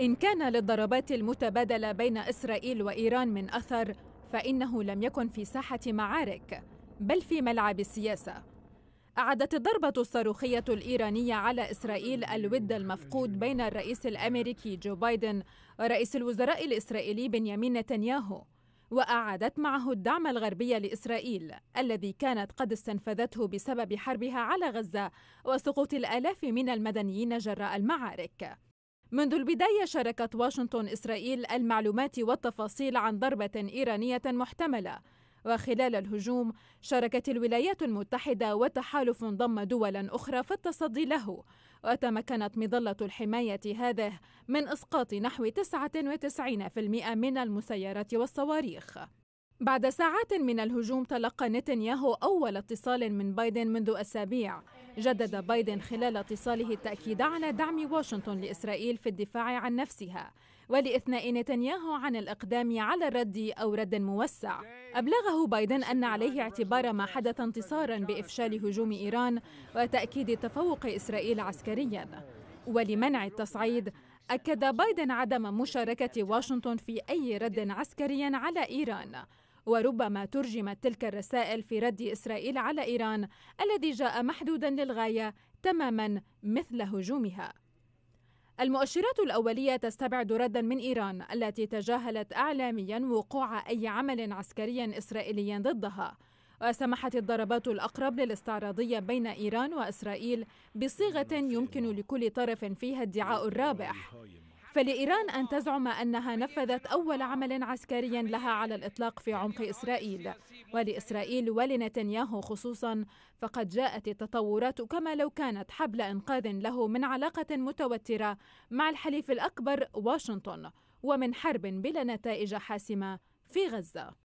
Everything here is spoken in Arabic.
إن كان للضربات المتبادلة بين إسرائيل وإيران من أثر فإنه لم يكن في ساحة معارك بل في ملعب السياسة. أعادت الضربة الصاروخية الإيرانية على إسرائيل الود المفقود بين الرئيس الأمريكي جو بايدن ورئيس الوزراء الإسرائيلي بنيامين نتنياهو وأعادت معه الدعم الغربي لإسرائيل الذي كانت قد استنفذته بسبب حربها على غزة وسقوط الآلاف من المدنيين جراء المعارك. منذ البداية شاركت واشنطن إسرائيل المعلومات والتفاصيل عن ضربة إيرانية محتملة. وخلال الهجوم شاركت الولايات المتحدة وتحالف ضم دولا أخرى في التصدي له. وتمكنت مظلة الحماية هذه من إسقاط نحو 99% من المسيرات والصواريخ. بعد ساعات من الهجوم تلقى نتنياهو أول اتصال من بايدن منذ أسابيع. جدد بايدن خلال اتصاله التأكيد على دعم واشنطن لإسرائيل في الدفاع عن نفسها. ولإثناء نتنياهو عن الإقدام على الرد أو رد موسع. أبلغه بايدن أن عليه اعتبار ما حدث انتصارا بإفشال هجوم إيران وتأكيد تفوق إسرائيل عسكريا. ولمنع التصعيد أكد بايدن عدم مشاركة واشنطن في أي رد عسكري على إيران. وربما ترجمت تلك الرسائل في رد إسرائيل على إيران الذي جاء محدودا للغاية تماما مثل هجومها. المؤشرات الأولية تستبعد ردا من إيران التي تجاهلت إعلاميا وقوع أي عمل عسكري إسرائيلي ضدها. وسمحت الضربات الأقرب للاستعراضية بين إيران وإسرائيل بصيغة يمكن لكل طرف فيها ادعاء الرابح. فلإيران أن تزعم أنها نفذت أول عمل عسكري لها على الإطلاق في عمق إسرائيل. ولإسرائيل ولنتنياهو خصوصا فقد جاءت التطورات كما لو كانت حبل إنقاذ له من علاقة متوترة مع الحليف الأكبر واشنطن ومن حرب بلا نتائج حاسمة في غزة.